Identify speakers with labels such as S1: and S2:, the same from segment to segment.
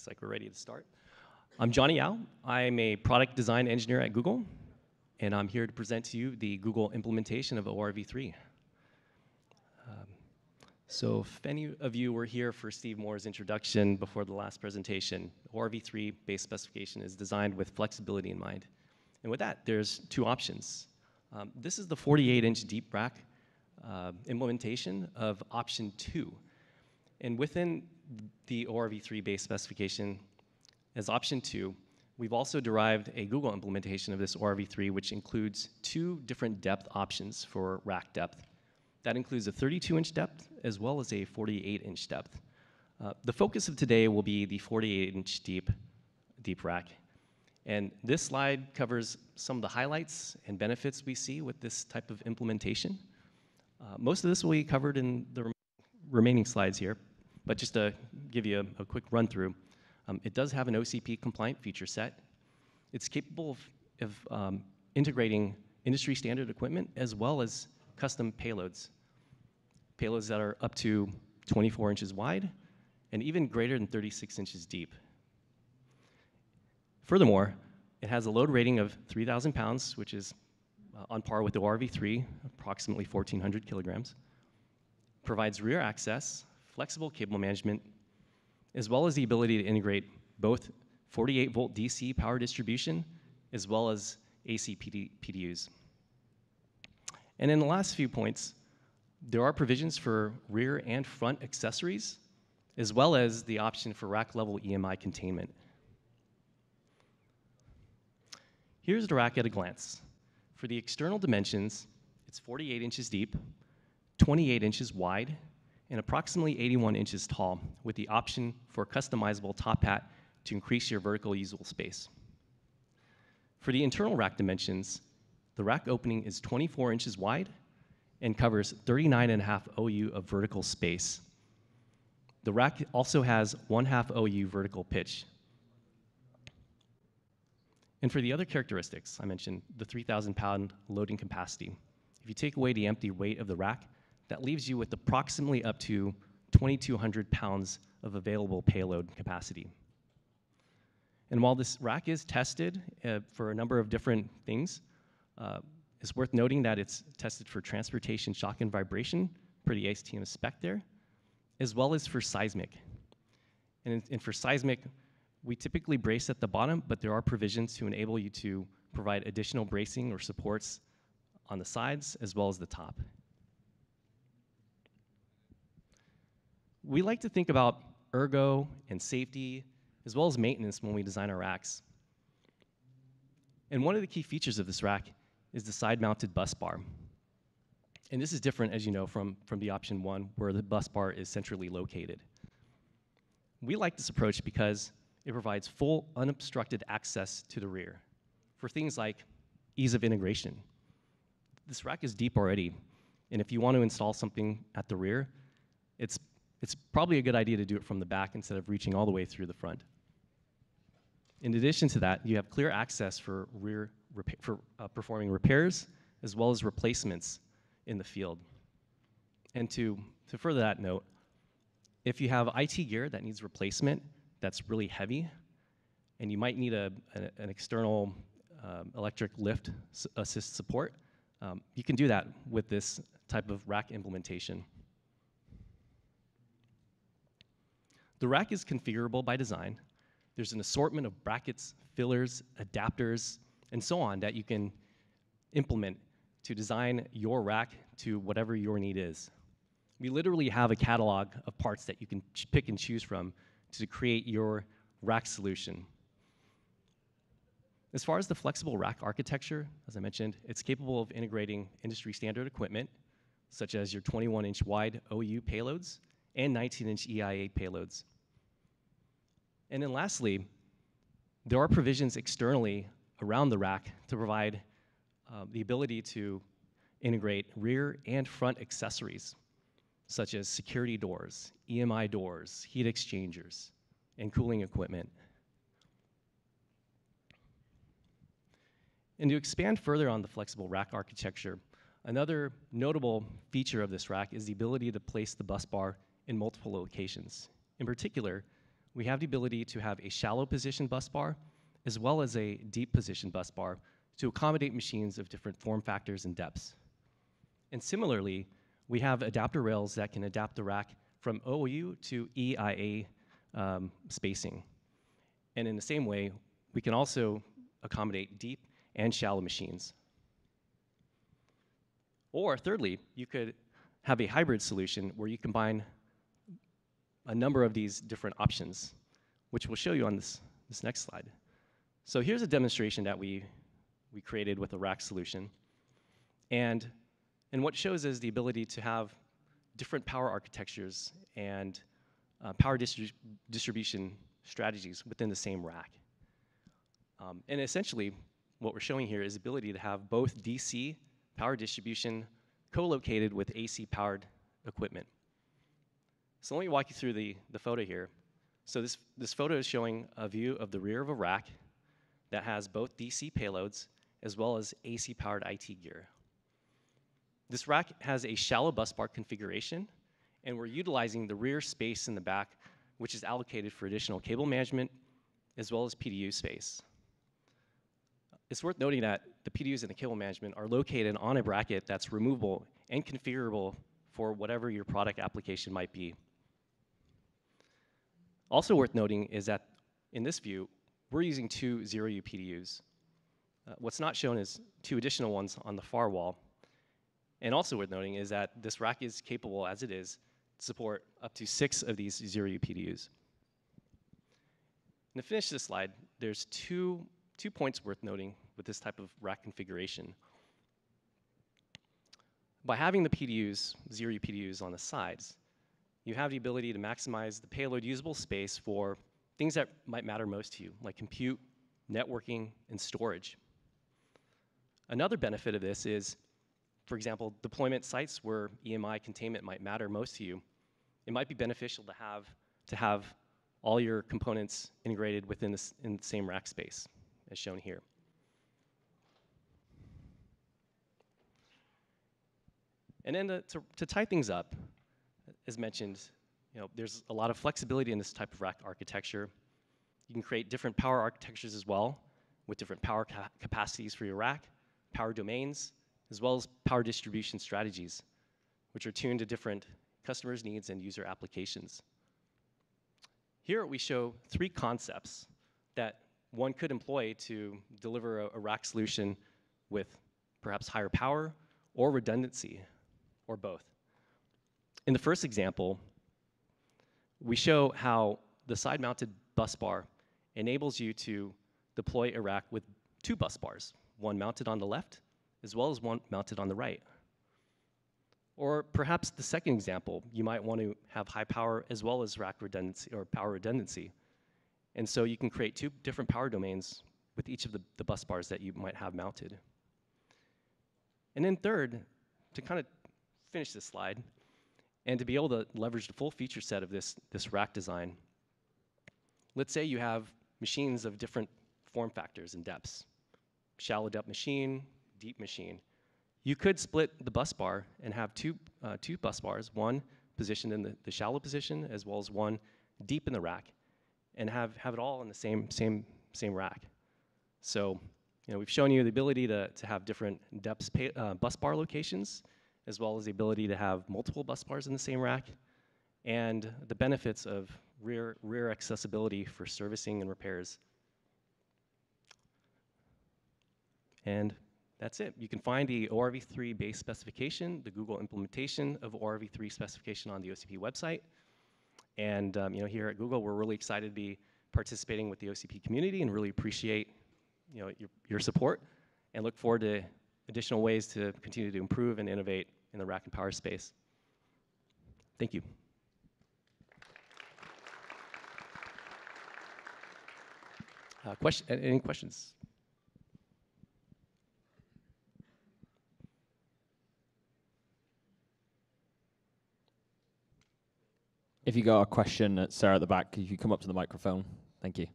S1: Looks like we're ready to start. I'm Johnny Yau. I'm a product design engineer at Google, and I'm here to present to you the Google implementation of ORV3. Um, so if any of you were here for Steve Moore's introduction before the last presentation, ORV3 base specification is designed with flexibility in mind. And with that, there's two options. Um, this is the 48-inch deep rack uh, implementation of option two. And within the ORV3 base specification, as option two, we've also derived a Google implementation of this ORV3, which includes two different depth options for rack depth. That includes a 32-inch depth as well as a 48-inch depth. Uh, the focus of today will be the 48-inch deep, deep rack. And this slide covers some of the highlights and benefits we see with this type of implementation. Uh, most of this will be covered in the rem remaining slides here, but just to give you a, a quick run through, um, it does have an OCP compliant feature set. It's capable of, of um, integrating industry standard equipment as well as custom payloads. Payloads that are up to 24 inches wide and even greater than 36 inches deep. Furthermore, it has a load rating of 3,000 pounds, which is uh, on par with the ORV3, approximately 1,400 kilograms. Provides rear access, flexible cable management, as well as the ability to integrate both 48 volt DC power distribution as well as AC PD, PDUs. And in the last few points, there are provisions for rear and front accessories, as well as the option for rack level EMI containment. Here's the rack at a glance. For the external dimensions, it's 48 inches deep, 28 inches wide, and approximately 81 inches tall, with the option for a customizable top hat to increase your vertical usable space. For the internal rack dimensions, the rack opening is 24 inches wide and covers 39.5 OU of vertical space. The rack also has 1 half OU vertical pitch. And for the other characteristics I mentioned, the 3,000 pound loading capacity. If you take away the empty weight of the rack, that leaves you with approximately up to 2,200 pounds of available payload capacity. And while this rack is tested uh, for a number of different things, uh, it's worth noting that it's tested for transportation shock and vibration per the ASTM spec there, as well as for seismic. And, and for seismic, we typically brace at the bottom, but there are provisions to enable you to provide additional bracing or supports on the sides as well as the top. We like to think about ergo and safety as well as maintenance when we design our racks. And one of the key features of this rack is the side-mounted bus bar. And this is different, as you know, from, from the option one, where the bus bar is centrally located. We like this approach because it provides full unobstructed access to the rear for things like ease of integration. This rack is deep already, and if you want to install something at the rear, it's it's probably a good idea to do it from the back instead of reaching all the way through the front. In addition to that, you have clear access for rear for uh, performing repairs as well as replacements in the field. And to, to further that note, if you have IT gear that needs replacement that's really heavy, and you might need a, a an external um, electric lift assist support, um, you can do that with this type of rack implementation. The rack is configurable by design. There's an assortment of brackets, fillers, adapters, and so on that you can implement to design your rack to whatever your need is. We literally have a catalog of parts that you can pick and choose from to create your rack solution. As far as the flexible rack architecture, as I mentioned, it's capable of integrating industry standard equipment, such as your 21 inch wide OU payloads and 19 inch EIA payloads. And then lastly, there are provisions externally around the rack to provide uh, the ability to integrate rear and front accessories, such as security doors, EMI doors, heat exchangers, and cooling equipment. And to expand further on the flexible rack architecture, another notable feature of this rack is the ability to place the bus bar in multiple locations. In particular, we have the ability to have a shallow position bus bar as well as a deep position bus bar to accommodate machines of different form factors and depths. And similarly, we have adapter rails that can adapt the rack from OU to EIA um, spacing. And in the same way, we can also accommodate deep and shallow machines. Or thirdly, you could have a hybrid solution where you combine a number of these different options, which we'll show you on this, this next slide. So here's a demonstration that we, we created with a rack solution. And, and what shows is the ability to have different power architectures and uh, power distri distribution strategies within the same rack. Um, and essentially, what we're showing here is ability to have both DC power distribution co-located with AC powered equipment. So let me walk you through the, the photo here. So this, this photo is showing a view of the rear of a rack that has both DC payloads as well as AC powered IT gear. This rack has a shallow bus bar configuration, and we're utilizing the rear space in the back, which is allocated for additional cable management as well as PDU space. It's worth noting that the PDUs and the cable management are located on a bracket that's removable and configurable for whatever your product application might be. Also worth noting is that in this view, we're using two zero U PDUs. Uh, what's not shown is two additional ones on the far wall. And also worth noting is that this rack is capable, as it is, to support up to six of these zero U PDUs. And to finish this slide, there's two, two points worth noting with this type of rack configuration. By having the PDUs, zero U PDUs on the sides, you have the ability to maximize the payload usable space for things that might matter most to you, like compute, networking, and storage. Another benefit of this is, for example, deployment sites where EMI containment might matter most to you. It might be beneficial to have, to have all your components integrated within the, in the same rack space, as shown here. And then to, to, to tie things up, as mentioned, you know, there's a lot of flexibility in this type of rack architecture. You can create different power architectures as well, with different power ca capacities for your rack, power domains, as well as power distribution strategies, which are tuned to different customers' needs and user applications. Here we show three concepts that one could employ to deliver a, a rack solution with perhaps higher power or redundancy, or both. In the first example, we show how the side-mounted bus bar enables you to deploy a rack with two bus bars, one mounted on the left as well as one mounted on the right. Or perhaps the second example, you might want to have high power as well as rack redundancy or power redundancy. And so you can create two different power domains with each of the, the bus bars that you might have mounted. And then third, to kind of finish this slide, and to be able to leverage the full feature set of this, this rack design, let's say you have machines of different form factors and depths. Shallow depth machine, deep machine. You could split the bus bar and have two, uh, two bus bars, one positioned in the, the shallow position as well as one deep in the rack, and have, have it all in the same, same, same rack. So you know, we've shown you the ability to, to have different depths uh, bus bar locations as well as the ability to have multiple bus bars in the same rack, and the benefits of rear, rear accessibility for servicing and repairs. And that's it. You can find the ORV3 base specification, the Google implementation of ORV3 specification on the OCP website. And um, you know, here at Google, we're really excited to be participating with the OCP community and really appreciate you know, your, your support and look forward to additional ways to continue to improve and innovate in the rack and power space. Thank you. Uh, question, any questions?
S2: If you got a question, Sarah at the back, if you come up to the microphone, thank you.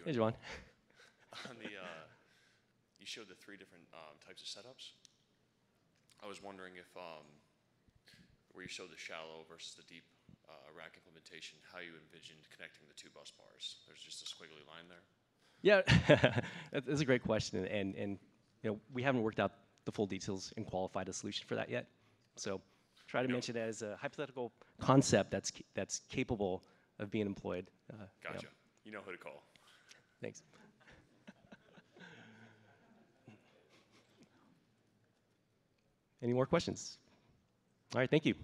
S3: You're
S1: Hey,
S3: doing On the, uh, you showed the three different um, types of setups. I was wondering if, um, where you showed the shallow versus the deep uh, rack implementation, how you envisioned connecting the two bus bars. There's just a squiggly line there.
S1: Yeah, that- that's a great question, and and you know we haven't worked out the full details and qualified a solution for that yet. So try to
S3: No.
S1: mention it as a hypothetical concept that's that's capable of being employed. Uh, you know.
S3: Gotcha. You know who to call.
S1: Thanks. Any more questions? All right, thank you.